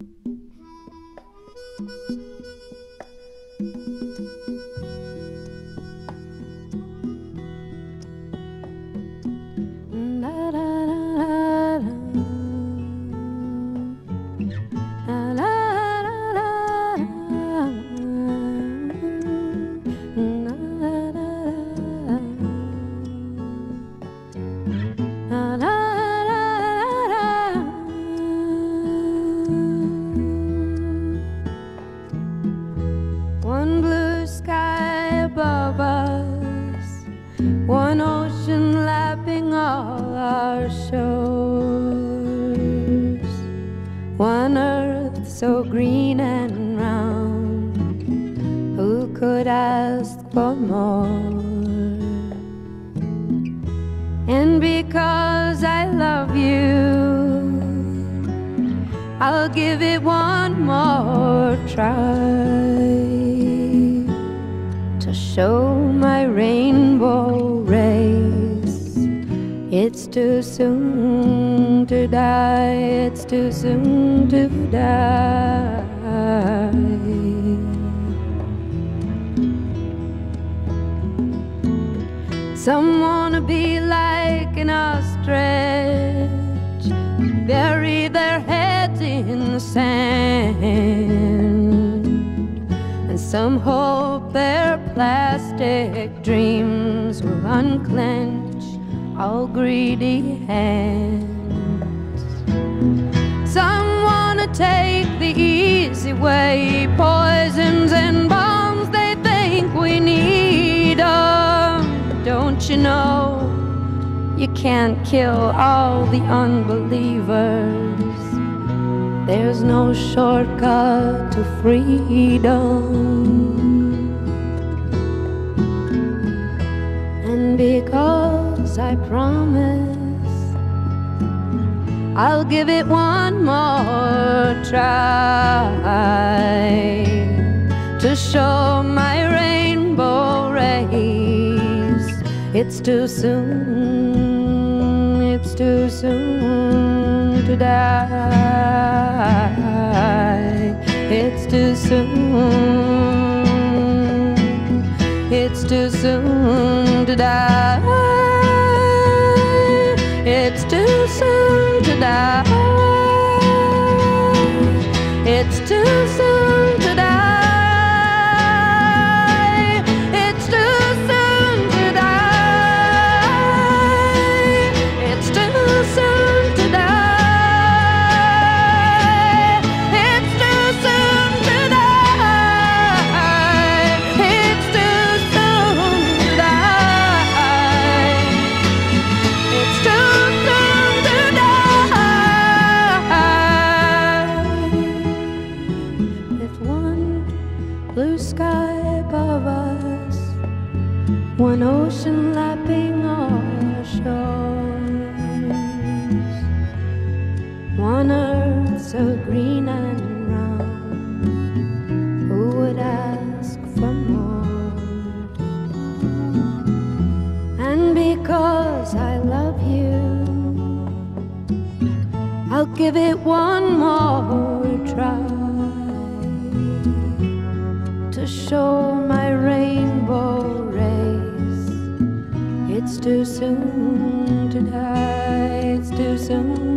Lapping all our shores, one earth so green and round. Who could ask for more? And because I love you, I'll give it one more try too soon to die, it's too soon to die. Some wanna be like an ostrich, bury their heads in the sand. And some hope their plastic dreams will unclench all greedy hands. Some wanna take the easy way, poisons and bombs they think we need. Don't you know you can't kill all the unbelievers? There's no shortcut to freedom. I promise I'll give it one more try to show my rainbow race. It's too soon, it's too soon to die. It's too soon, it's too soon to die. One blue sky above us, one ocean lapping our shores, one earth so green I'll give it one more try to show my rainbow race. It's too soon to die, it's too soon.